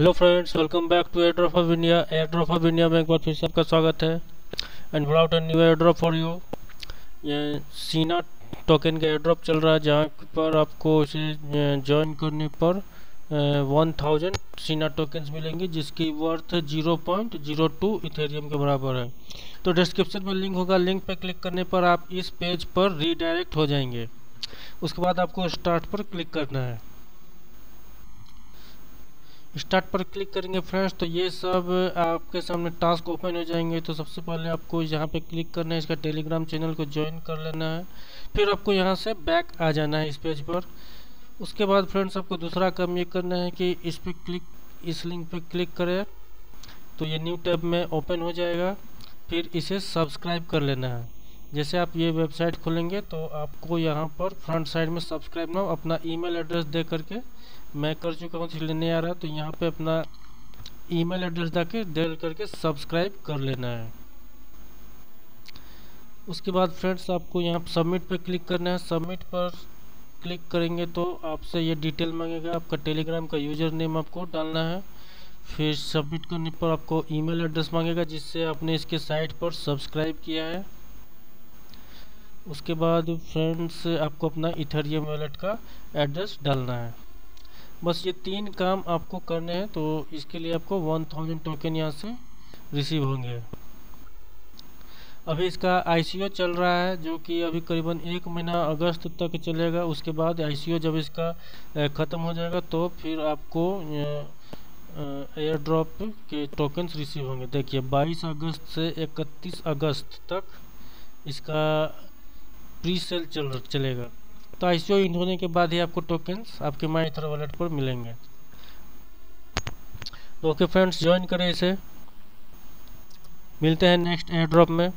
Hello friends welcome back to air drop of India air drop of India में एक बार फिर से आपका स्वागत है। And brought and new air drop for you ये सीना टोकन का एयर ड्रॉप चल रहा है, जहाँ पर आपको इसे ज्वाइन करने पर वन थाउज़ेंड सीना टोकन्स मिलेंगे, जिसकी worth zero point zero two Ethereum के बराबर है। तो डिस्क्रिप्शन में लिंक होगा लिंक पर क्लिक करने पर आप इस पेज पर रीडायरेक्ट हो जाएँगे। उसके बाद आपको स्टार्ट पर क्लिक करना है। स्टार्ट पर क्लिक करेंगे फ्रेंड्स तो ये सब आपके सामने टास्क ओपन हो जाएँगे। तो सबसे पहले आपको यहाँ पे क्लिक करना है, इसका टेलीग्राम चैनल को ज्वाइन कर लेना है। फिर आपको यहाँ से बैक आ जाना है इस पेज पर। उसके बाद फ्रेंड्स, आपको दूसरा काम ये करना है कि इस पर क्लिक, इस लिंक पर क्लिक करें। तो ये न्यू टैब में ओपन हो जाएगा। फिर इसे सब्सक्राइब कर लेना है। जैसे आप ये वेबसाइट खोलेंगे तो आपको यहाँ पर फ्रंट साइड में सब्सक्राइब नाउ अपना ईमेल एड्रेस दे करके मैं कर चुका हूँ इसलिए नहीं आ रहा तो यहाँ पे अपना ईमेल एड्रेस दे दे करके सब्सक्राइब कर लेना है। उसके बाद फ्रेंड्स आपको यहाँ सबमिट पे क्लिक करना है। सबमिट पर क्लिक करेंगे तो आपसे ये डिटेल मांगेगा। आपका टेलीग्राम का यूज़र नेम आपको डालना है। फिर सबमिट करने पर आपको ईमेल एड्रेस मांगेगा, जिससे आपने इसके साइट पर सब्सक्राइब किया है। उसके बाद फ्रेंड्स आपको अपना इथेरियम वॉलेट का एड्रेस डालना है। बस ये तीन काम आपको करने हैं तो इसके लिए आपको वन थाउज़ेंड टोकन यहाँ से रिसीव होंगे। अभी इसका आईसीओ चल रहा है, जो कि अभी करीबन एक महीना अगस्त तक चलेगा। उसके बाद आईसीओ जब इसका ख़त्म हो जाएगा तो फिर आपको एयर ड्रॉप के टोकन्स रिसीव होंगे। देखिए 22 अगस्त से 31 अगस्त तक इसका प्री सेल चल चलेगा। तो आईसीओ इन होने के बाद ही आपको टोकन्स आपके माई थ्रो वॉलेट पर मिलेंगे। तो ओके फ्रेंड्स ज्वाइन करें इसे। मिलते हैं नेक्स्ट एयर ड्रॉप में।